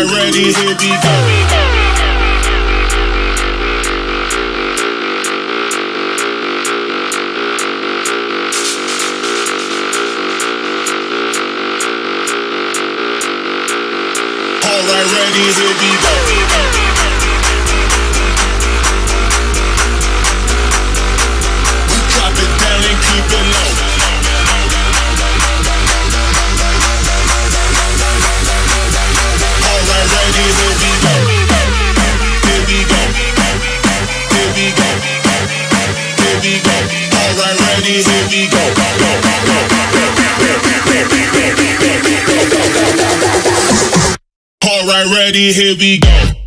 are ready, here we go. Alright, ready, here we go. Alright, ready, here we go.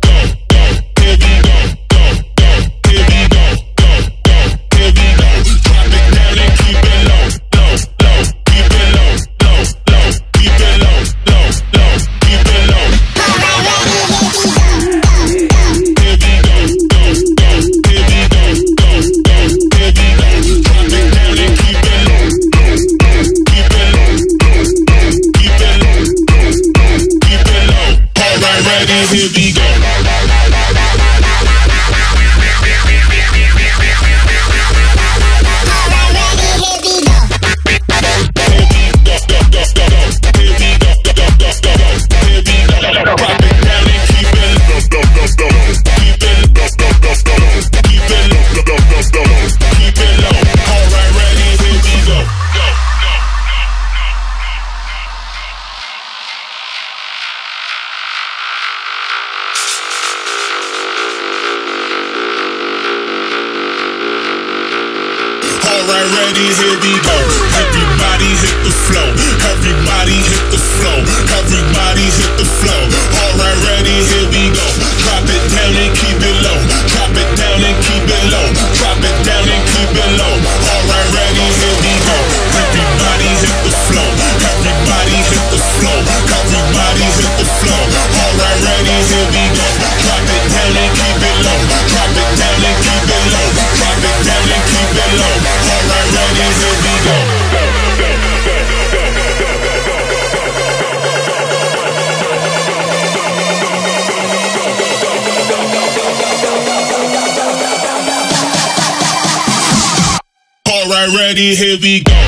ready, here we go.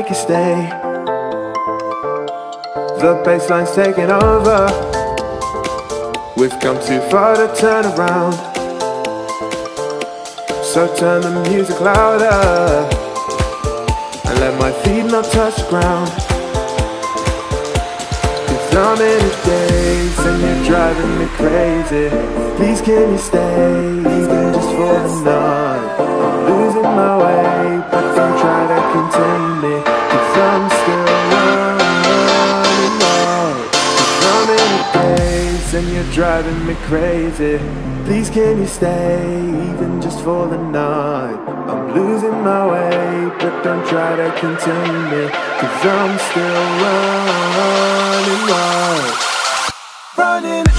make you stay. The bassline's taking over. We've come too far to turn around. So turn the music louder. And let my feet not touch the ground. Cause I'm in a daze and you're driving me crazy. Please can you stay, even just for the night my way But don't try to contain I'm still running and you're driving me crazy. Please can you stay even just for the night? I'm losing my way But don't try to contain me. Cause I'm still running wild. Running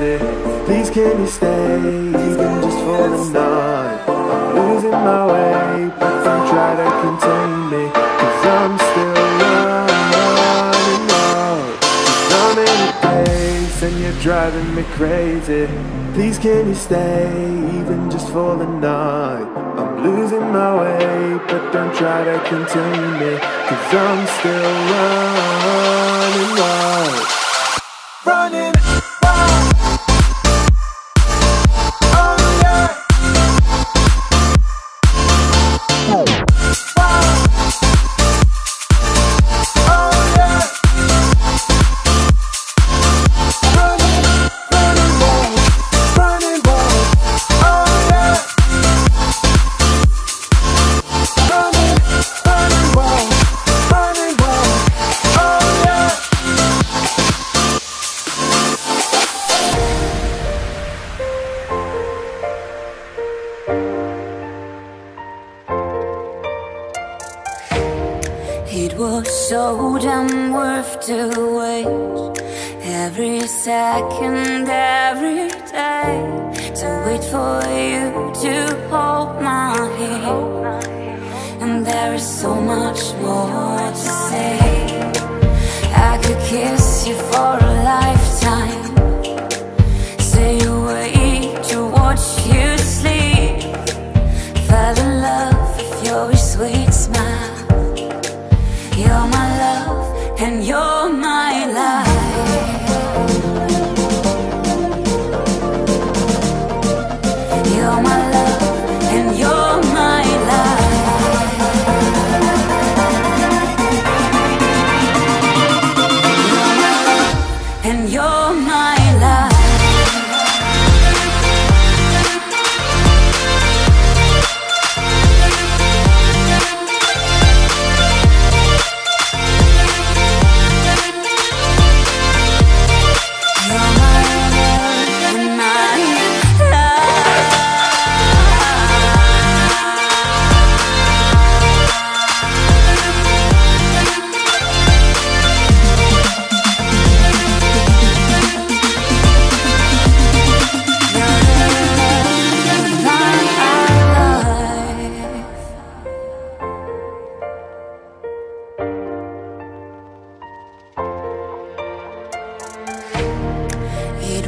crazy. Please can you stay even just for the night? I'm losing my way, but don't try to contain me. Cause I'm still running out. I'm in a daze and you're driving me crazy. Please can you stay even just for the night? I'm losing my way, but don't try to contain me. Cause I'm still running wild. Running every day to wait for you to hold my hand. And there is so much more to say. I could kiss you for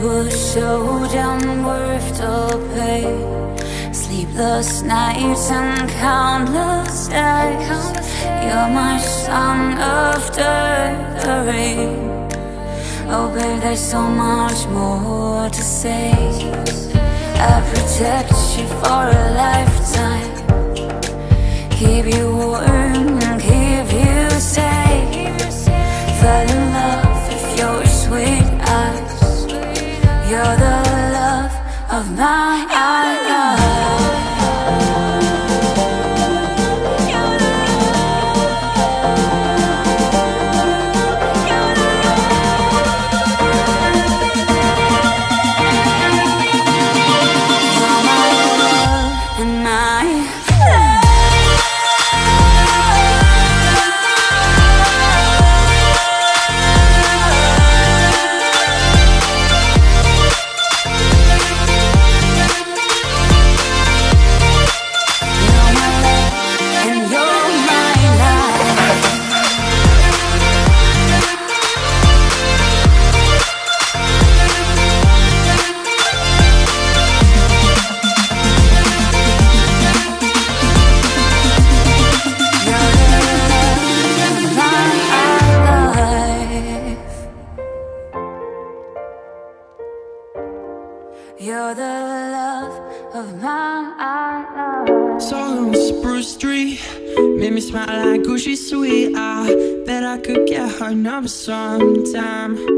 was so damn worth the pain. Sleepless nights and countless days. You're my sun after the rain. Oh, babe, there's so much more to say. I protect you for a lifetime. Keep you warm You're the her number sometime.